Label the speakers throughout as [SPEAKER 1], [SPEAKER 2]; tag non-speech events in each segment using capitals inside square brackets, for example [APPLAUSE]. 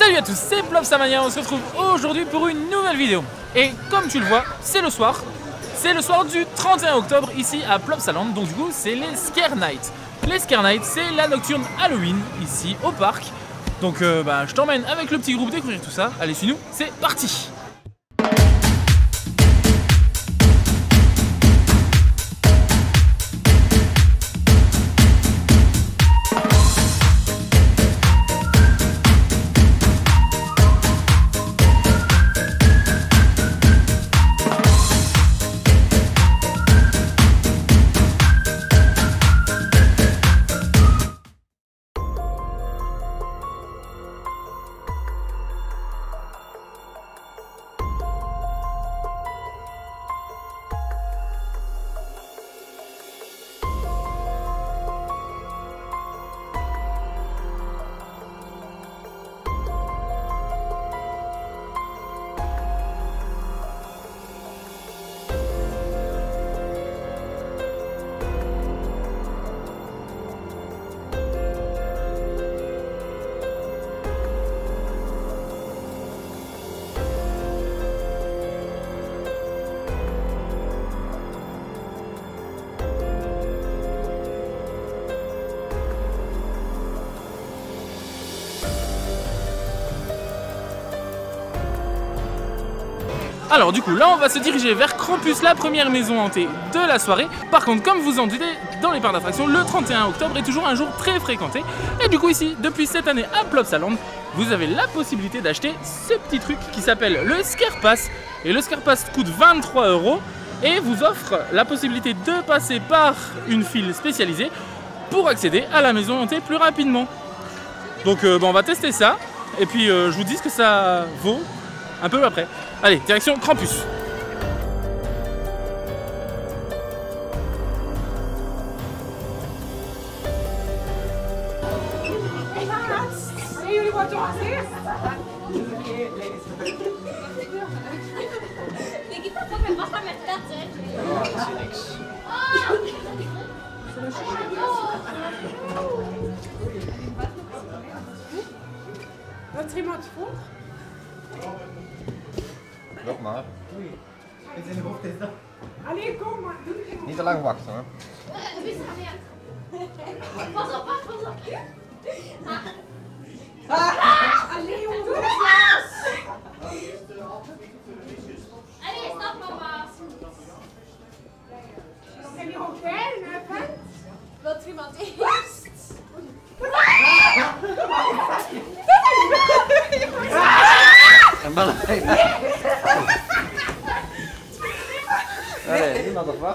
[SPEAKER 1] Salut à tous, c'est Plopsamania, on se retrouve aujourd'hui pour une nouvelle vidéo. Et comme tu le vois, c'est le soir. C'est le soir du 31 octobre ici à Plopsaland, donc du coup c'est les Scare Nights. Les Scare Nights, c'est la nocturne Halloween ici au parc. Donc euh, bah, je t'emmène avec le petit groupe découvrir tout ça. Allez, suis-nous, c'est parti Alors du coup là on va se diriger vers Krampus, la première maison hantée de la soirée. Par contre comme vous en doutez, dans les parcs d'attractions, le 31 octobre est toujours un jour très fréquenté. Et du coup ici, depuis cette année à Plopsaland, vous avez la possibilité d'acheter ce petit truc qui s'appelle le Scare Pass. Et le Scare Pass coûte 23 euros et vous offre la possibilité de passer par une file spécialisée pour accéder à la maison hantée plus rapidement. Donc euh, on va tester ça et puis euh, je vous dis ce que ça vaut un peu après. Allez, direction Krampus.
[SPEAKER 2] Allee, kom maar. Doe het even.
[SPEAKER 3] Niet te lang wachten hoor.
[SPEAKER 4] Is er meer? Pas op, pas pas op.
[SPEAKER 2] Allee, jongen, doe het.
[SPEAKER 4] Allee, stop mama.
[SPEAKER 2] Dat zijn die hotel, hè, vent?
[SPEAKER 4] Wilt er iemand eerst?
[SPEAKER 3] En nada, vá.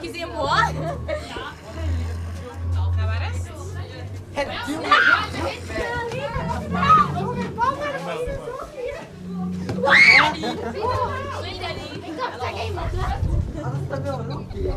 [SPEAKER 3] esquisito. Lilja niin. Ei, katso, ei, mutta... Anna sitä
[SPEAKER 5] vielä rukkii.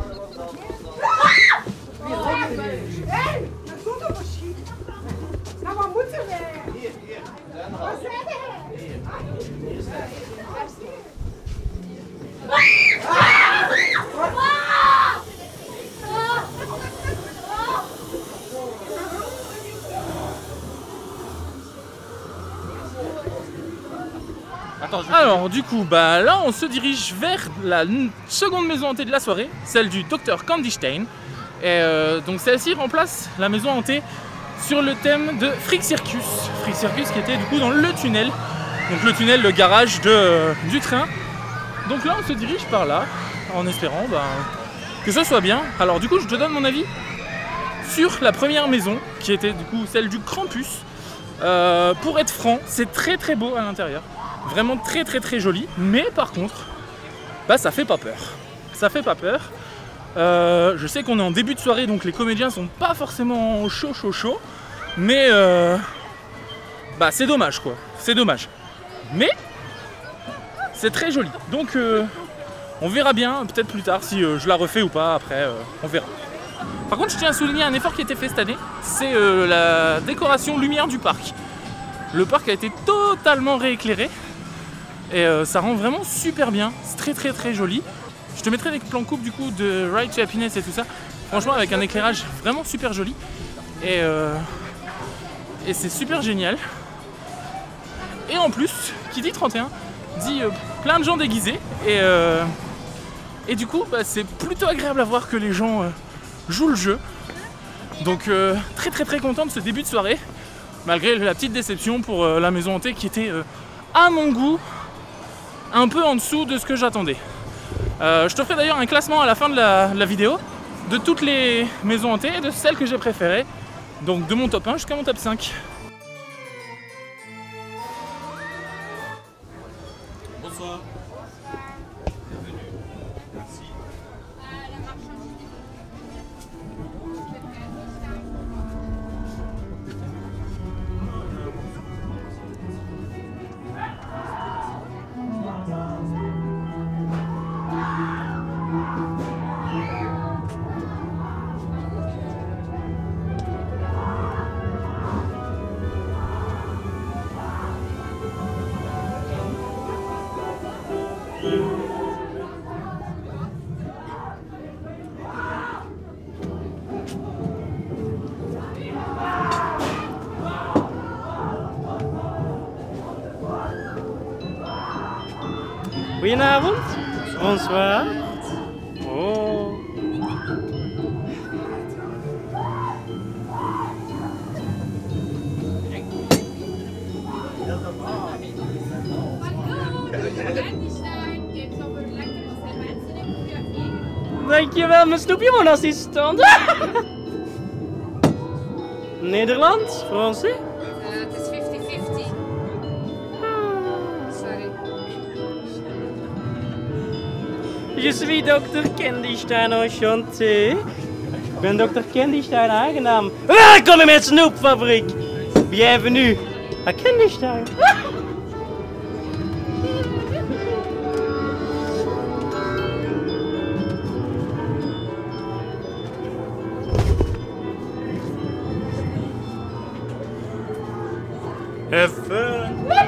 [SPEAKER 1] Alors, du coup, bah là, on se dirige vers la seconde maison hantée de la soirée, celle du docteur Candy Stein. Et euh, donc, celle-ci remplace la maison hantée sur le thème de Freak Circus. Freak Circus qui était du coup dans le tunnel. Donc, le tunnel, le garage de, euh, du train. Donc là, on se dirige par là, en espérant bah, que ce soit bien. Alors, du coup, je te donne mon avis sur la première maison, qui était du coup celle du Krampus. Euh, pour être franc, c'est très très beau à l'intérieur. Vraiment très très très joli. Mais par contre, bah ça fait pas peur. Ça fait pas peur. Euh, je sais qu'on est en début de soirée, donc les comédiens sont pas forcément chaud chaud chaud. Mais euh, bah c'est dommage quoi. C'est dommage. Mais c'est très joli. Donc euh, on verra bien peut-être plus tard si je la refais ou pas. Après, on verra. Par contre, je tiens à souligner un effort qui a été fait cette année, c'est la décoration lumière du parc. Le parc a été totalement rééclairé et euh, ça rend vraiment super bien. C'est très très très joli. Je te mettrai des plans coupe du coup de Ride to Happiness et tout ça. Franchement, avec un éclairage vraiment super joli et, euh, c'est super génial. Et en plus, qui dit 31 dit euh, plein de gens déguisés et, du coup, bah, c'est plutôt agréable à voir que les gens jouent le jeu. Donc très très très content de ce début de soirée, malgré la petite déception pour la maison hantée qui était à mon goût un peu en dessous de ce que j'attendais. Euh, je te ferai d'ailleurs un classement à la fin de la, de la vidéo de toutes les maisons hantées et de celles que j'ai préférées. Donc de mon top 1 jusqu'à mon top 5.
[SPEAKER 6] ons wel? Oh. Dankjewel, mijn snoepje
[SPEAKER 4] wordt stond [LAUGHS] Nederland, Fransie?
[SPEAKER 6] Je suis Dr. Candystein enchanté. Ik ben Dr. Candystein aangenaam. Welkom in mijn snoepfabriek. Bienvenue à Candystein. Have fun.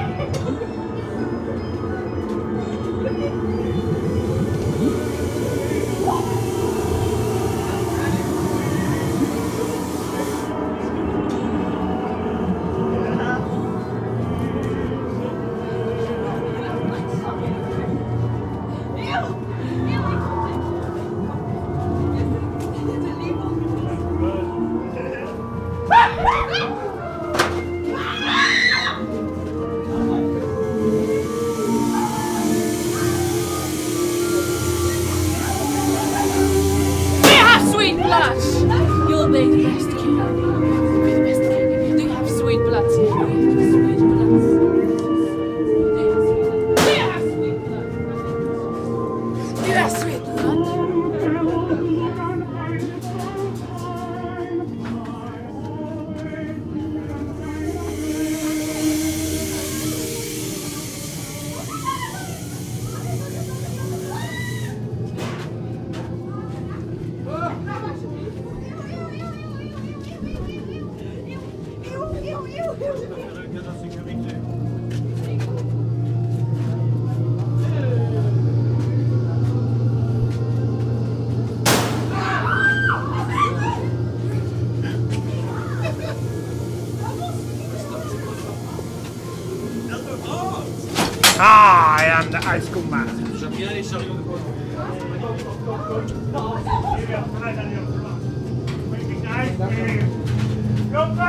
[SPEAKER 1] Go, go!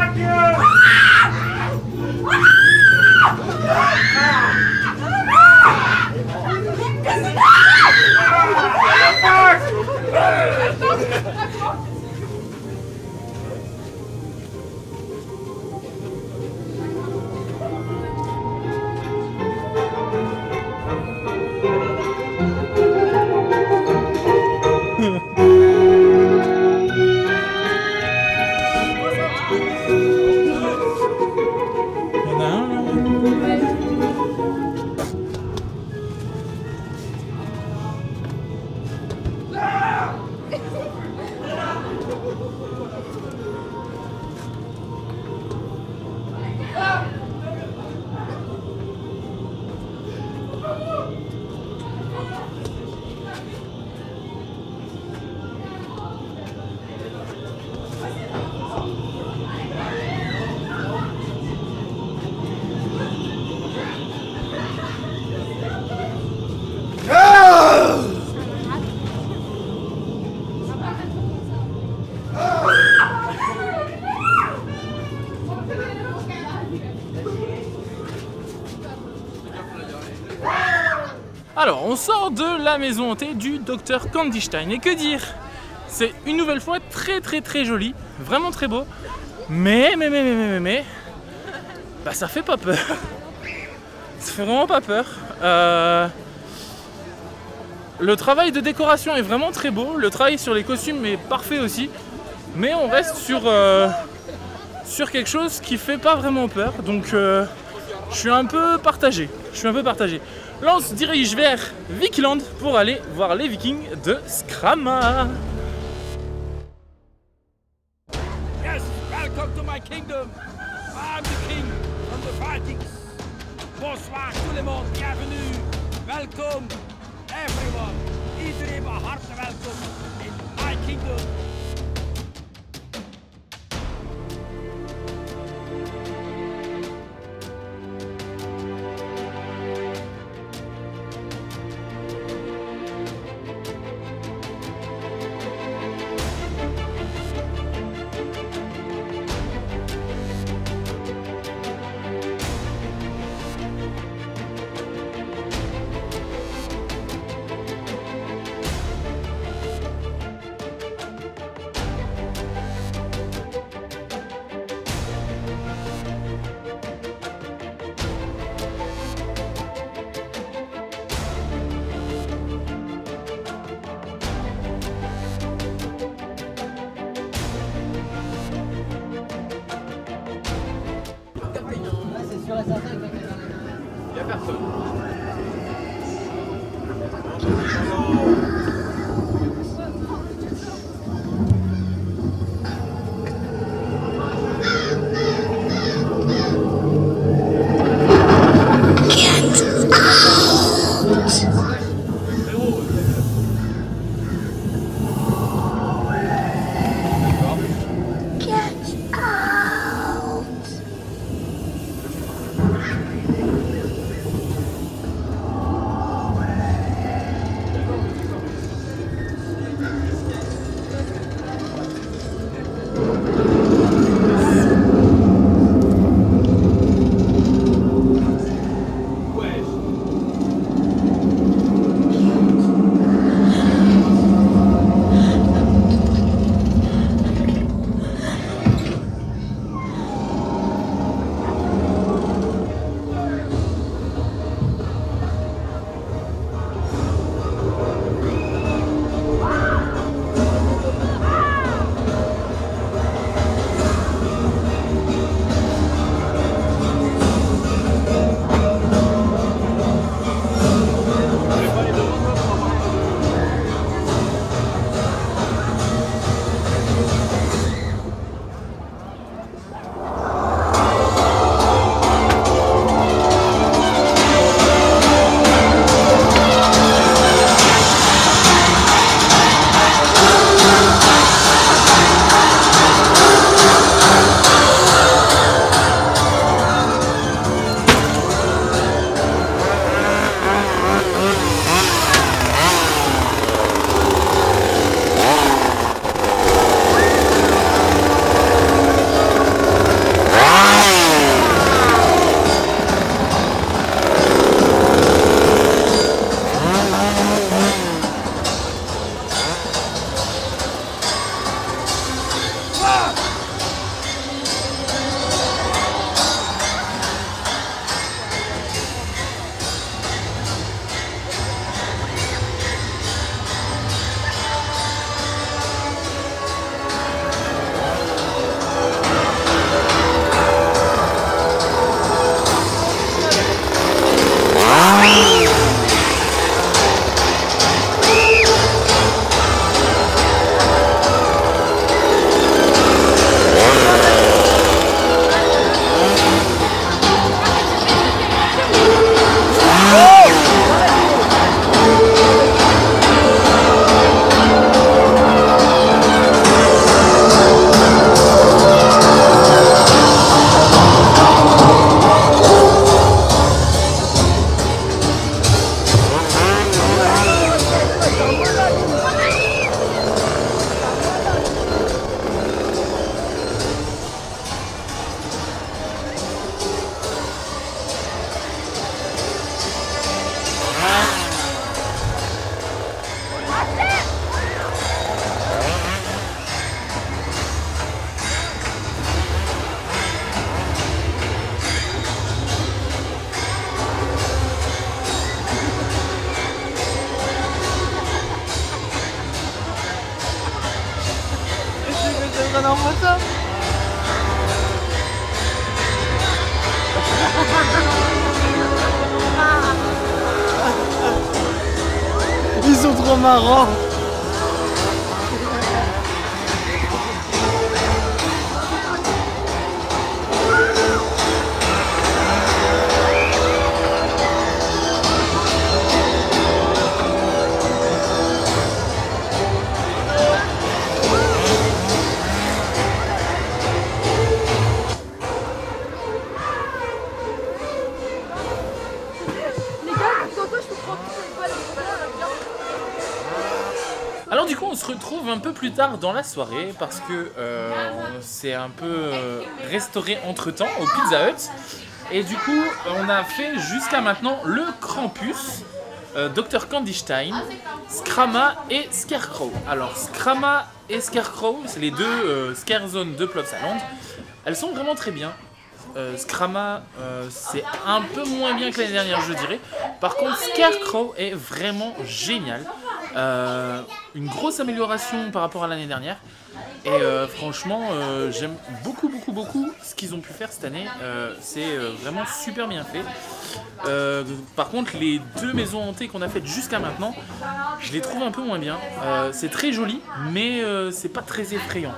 [SPEAKER 1] Sort de la maison hantée du docteur Candystein. Et que dire? C'est une nouvelle fois très très très joli, vraiment très beau. Mais, mais, mais, mais, mais, mais, mais, bah ça fait pas peur. [LAUGHS] Ça fait vraiment pas peur. Euh, Le travail de décoration est vraiment très beau. Le travail sur les costumes est parfait aussi. Mais on reste sur, euh, sur quelque chose qui fait pas vraiment peur. Donc, euh, je suis un peu partagé. Je suis un peu partagé. Là, on se dirige vers Vikingland pour aller voir les Vikings de Skramma.
[SPEAKER 7] Yes, welcome to my kingdom. I'm the king from the Vikings. Bonsoir tout le monde, bienvenue. Welcome everyone. Iedereen van harte welkom in my kingdom.
[SPEAKER 6] Thank you. Ils sont trop marrants.
[SPEAKER 1] Retrouve un peu plus tard dans la soirée parce que euh, on s'est un peu euh, restauré entre temps au Pizza Hut et du coup on a fait jusqu'à maintenant le Krampus, euh, Dr Candystein, Scrama et Scarecrow. Alors Scrama et Scarecrow c'est les deux euh, Scare Zone de Plopsaland. Elles sont vraiment très bien. Euh, Scrama, c'est un peu moins bien que l'année dernière, je dirais. Par contre, Scarecrow est vraiment génial. Euh, une grosse amélioration par rapport à l'année dernière. Et euh, franchement, euh, j'aime beaucoup, beaucoup, beaucoup ce qu'ils ont pu faire cette année. C'est vraiment super bien fait. Par contre, les deux maisons hantées qu'on a faites jusqu'à maintenant, je les trouve un peu moins bien. C'est très joli, mais c'est pas très effrayant.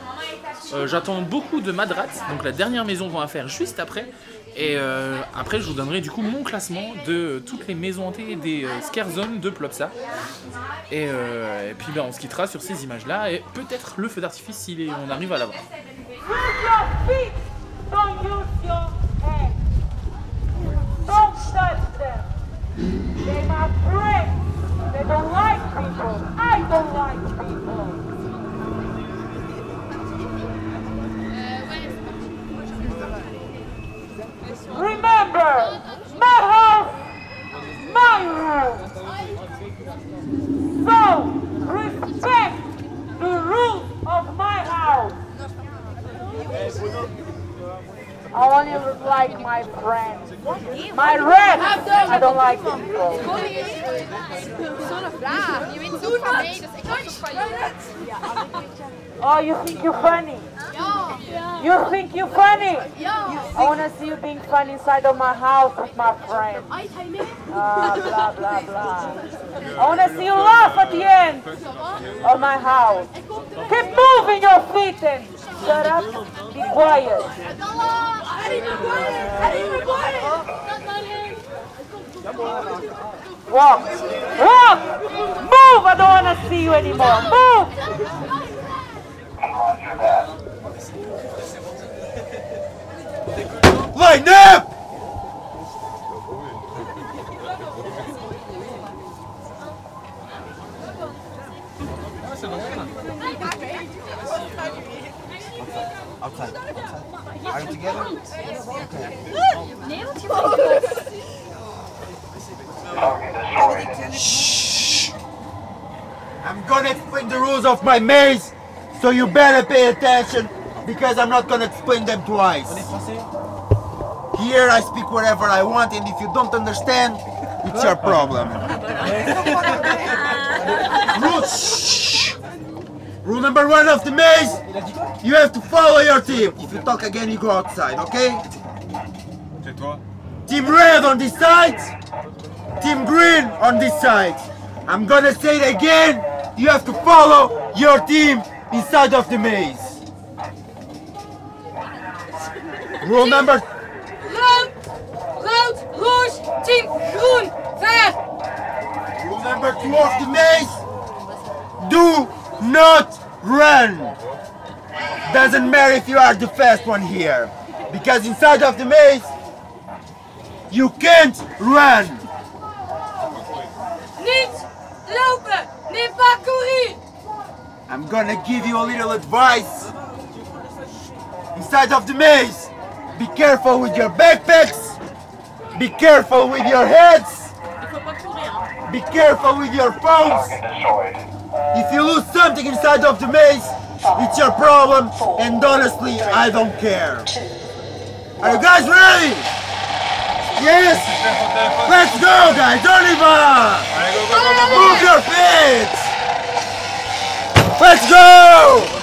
[SPEAKER 1] J'attends beaucoup de Madrat, donc la dernière maison qu'on va faire juste après. Et euh, après, je vous donnerai du coup mon classement de toutes les maisons hantées des euh, Scare Zone de Plopsa. Et, euh, et puis ben, on se quittera sur ces images-là et peut-être le feu d'artifice si on arrive à l'avoir.
[SPEAKER 2] They don't like people. I don't like people. Remember, my house, my rules. So, respect the rules of my house. I only like my friends. My red, I don't like people.
[SPEAKER 8] Ja, je weet zo van mij, dus ik hou toch van jou.
[SPEAKER 2] Oh, you think you're funny? You think you're funny? I want to see you being funny inside of my house with my friends. Ah, blah, blah, blah. I want to see you laugh at the end of my house. Keep moving your feet and shut up. Be quiet. Walk. Walk. Move. I don't want to see you anymore. Move.
[SPEAKER 9] Outside. Are you together? Shh! I'm gonna explain the rules of my maze, so you better pay attention because I'm not gonna explain them twice. Here I speak whatever I want, and if you don't understand, it's your problem. [LAUGHS] Rule, shh. Rule number one of the maze: you have to follow your team. If you talk again, you go outside. Okay? Team red on this side, team green on this side. I'm gonna say it again. You have to follow your team inside of the maze. Rule number
[SPEAKER 4] roos, team, groen, ver.
[SPEAKER 9] Rule number two of the maze. Do not run. Doesn't matter if you are the fast one here. Because inside of the maze, you can't run.
[SPEAKER 4] Niet lopen, niet parcourir.
[SPEAKER 9] I'm gonna give you a little advice. Inside of the maze, be careful with your backpacks. Be careful with your heads. Be careful with your phones. If you lose something inside of the maze, it's your problem, and honestly, I don't care. Are you guys ready? Yes? Let's go, guys! Oliver! Move your feet! Let's go!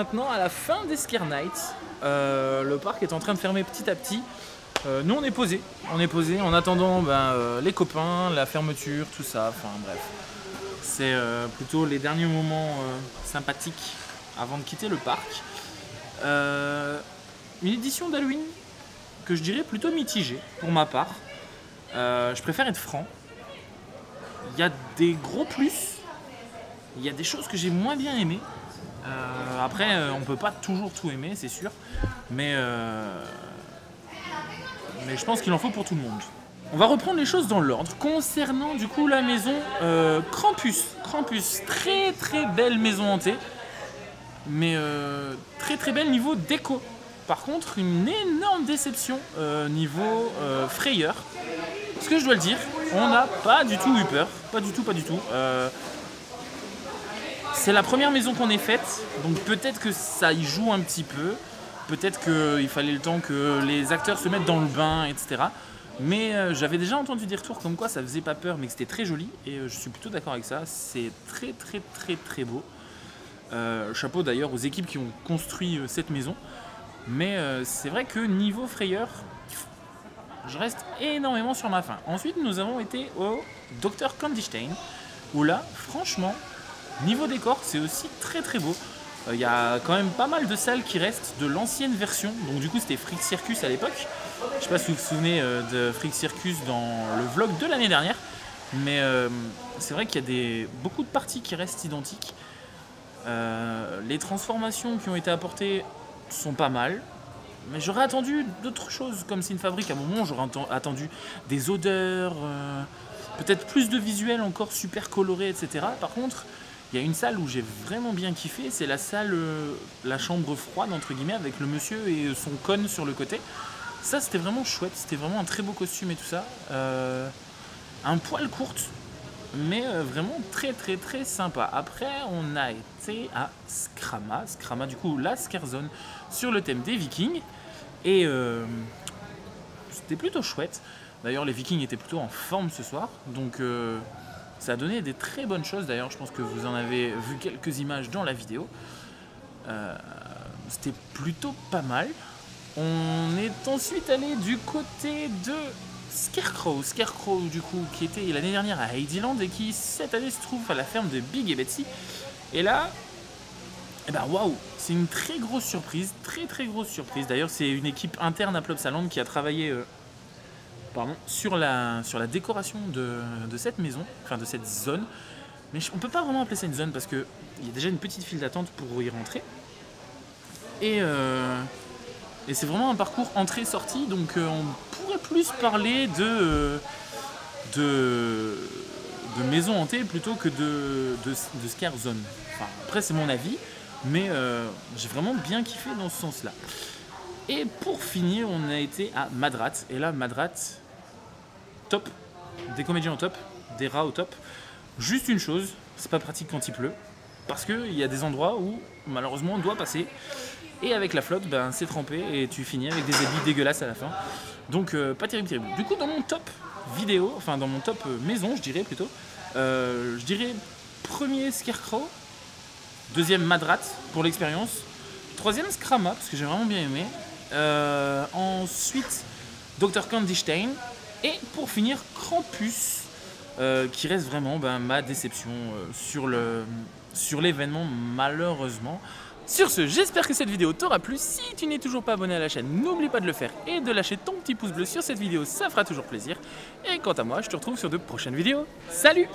[SPEAKER 1] Maintenant à la fin des Scare Nights. Euh, le parc est en train de fermer petit à petit. Euh, nous on est posé, on est posé en attendant ben, euh, les copains, la fermeture, tout ça. Enfin bref, c'est plutôt les derniers moments sympathiques avant de quitter le parc. Une édition d'Halloween que je dirais plutôt mitigée pour ma part. Je préfère être franc. Il y a des gros plus, il y a des choses que j'ai moins bien aimées. Euh, après, euh, on peut pas toujours tout aimer, c'est sûr. Mais, euh, mais je pense qu'il en faut pour tout le monde. On va reprendre les choses dans l'ordre. Concernant du coup la maison euh, Krampus. Krampus, très très belle maison hantée. Mais très très belle niveau déco. Par contre, une énorme déception niveau frayeur. Parce que je dois le dire, on n'a pas du tout eu peur. Pas du tout, pas du tout. C'est la première maison qu'on ait faite, donc peut-être que ça y joue un petit peu. Peut-être qu'il fallait le temps que les acteurs se mettent dans le bain, etc. Mais euh, j'avais déjà entendu des retours comme quoi ça faisait pas peur, mais que c'était très joli. Et euh, je suis plutôt d'accord avec ça. C'est très, très, très, très beau. Euh, chapeau d'ailleurs aux équipes qui ont construit cette maison. Mais c'est vrai que niveau frayeur, je reste énormément sur ma faim. Ensuite, nous avons été au Dr. Candystein, où là, franchement, niveau décor, c'est aussi très très beau. Euh, Il y a quand même pas mal de salles qui restent de l'ancienne version. Donc du coup, c'était Freak Circus à l'époque. Je sais pas si vous vous souvenez euh, de Freak Circus dans le vlog de l'année dernière. Mais euh, c'est vrai qu'il y a des, beaucoup de parties qui restent identiques. Euh, les transformations qui ont été apportées sont pas mal. mais j'aurais attendu d'autres choses comme c'est une fabrique. À un moment, j'aurais atten- attendu des odeurs, euh, peut-être plus de visuels encore super colorés, etc. Par contre, il y a une salle où j'ai vraiment bien kiffé, c'est la salle, euh, la chambre froide, entre guillemets, avec le monsieur et son cône sur le côté. Ça, c'était vraiment chouette, c'était vraiment un très beau costume et tout ça. Euh, un poil courte, mais euh, vraiment très très très sympa. Après, on a été à Skrama, Skrama du coup la Scarzone sur le thème des Vikings, et c'était plutôt chouette. D'ailleurs, les Vikings étaient plutôt en forme ce soir, donc ça a donné des très bonnes choses. D'ailleurs, je pense que vous en avez vu quelques images dans la vidéo. Euh, c'était plutôt pas mal. On est ensuite allé du côté de Scarecrow. Scarecrow, du coup, qui était l'année dernière à Heidiland et qui cette année se trouve à la ferme de Big et Betsy. Et là, eh ben waouh, c'est une très grosse surprise, très très grosse surprise. D'ailleurs, c'est une équipe interne à Plopsaland qui a travaillé euh, sur, la, décoration de, cette maison, enfin de cette zone. Mais on peut pas vraiment appeler ça une zone parce qu'il y a déjà une petite file d'attente pour y rentrer. Et, euh, c'est vraiment un parcours entrée-sortie, donc euh, on pourrait plus parler de, euh, de, maison hantée plutôt que de, de, scare zone. Après, c'est mon avis, mais j'ai vraiment bien kiffé dans ce sens-là. Et pour finir, on a été à Madrat. Et là, Madrat, top. Des comédiens au top, des rats au top. Juste une chose, c'est pas pratique quand il pleut. Parce qu'il y a des endroits où, malheureusement, on doit passer. Et avec la flotte, ben, c'est trempé et tu finis avec des habits dégueulasses à la fin. Donc, euh, pas terrible, terrible. Du coup, dans mon top vidéo, enfin, dans mon top euh, maison, je dirais plutôt, euh, je dirais premier Scarecrow, deuxième Madrat pour l'expérience, troisième Scrama, parce que j'ai vraiment bien aimé. Euh, ensuite, Dr. Candystein. Et pour finir, Krampus, euh, qui reste vraiment ben, ma déception euh, sur sur l'événement, malheureusement. Sur ce, j'espère que cette vidéo t'aura plu. Si tu n'es toujours pas abonné à la chaîne, n'oublie pas de le faire et de lâcher ton petit pouce bleu sur cette vidéo, ça fera toujours plaisir. Et quant à moi, je te retrouve sur de prochaines vidéos. Salut